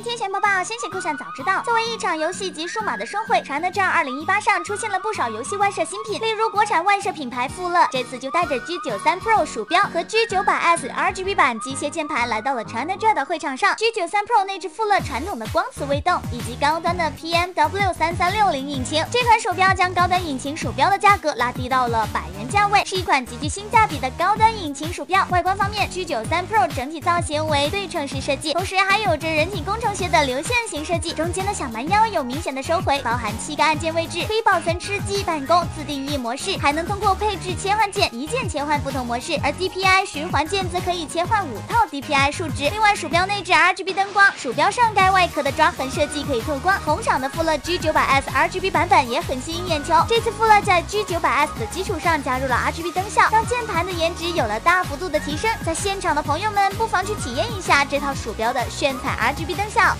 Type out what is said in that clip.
天天线播报，先写酷想早知道。作为一场游戏及数码的盛会，传的战二零一八上出现了不少游戏外设新品，例如国产外设品牌富乐，这次就带着 G 九三 Pro 鼠标和 G 九百 S RGB 版机械键盘来到了 China Jet 的会场上。G 九三 Pro 内置富乐传统的光磁微动，以及高端的 PMW 三三六零引擎，这款鼠标将高端引擎鼠标的价格拉低到了百元价位，是一款极具性价比的高端引擎鼠标。外观方面，G 九三 Pro 整体造型为对称式设计，同时还有着人体工程。鞋的流线型设计，中间的小蛮腰有明显的收回，包含七个按键位置，可以保存吃鸡办公自定义模式，还能通过配置切换键一键切换不同模式，而 DPI 循环键则可以切换五套 DPI 数值。另外，鼠标内置 RGB 灯光，鼠标上该外壳的抓痕设计可以透光。红场的富乐 G 九百 S RGB 版本也很吸引眼球，这次富乐在 G 九百 S 的基础上加入了 RGB 灯效，让键盘的颜值有了大幅度的提升。在现场的朋友们不妨去体验一下这套鼠标的炫彩 RGB 灯效。到